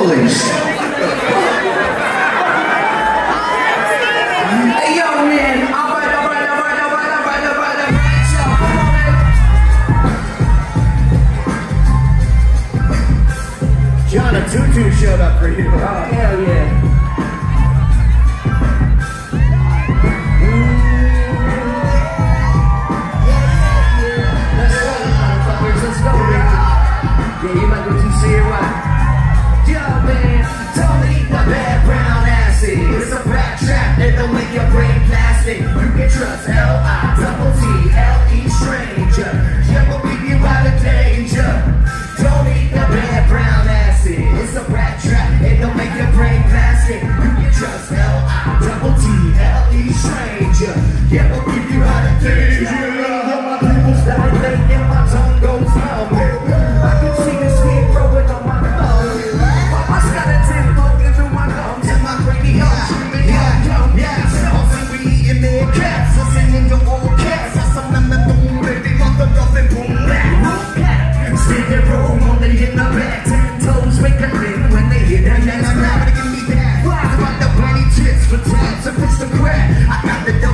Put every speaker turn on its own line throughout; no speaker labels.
police. Hey, yo, man. All right, all right, all right, all right, all right, all right, all right.
Jonna Tutu showed up for you.
Oh, hell yeah. You might go
to. Don't the bad brown. It's a backtrack It'll make your brain plastic. You can trust hell. for tabs, I'm Mr. Grab. I got the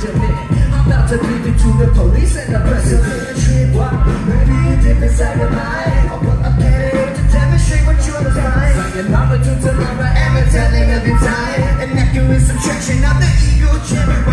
judgment. I'm
about to leave it to the police and the president.
Trip, wow, maybe you dip inside your mind. I'll put a pen in to demonstrate what you're
understand. Like knowledge to never
ever telling every time. And accurate subtraction of the ego chip.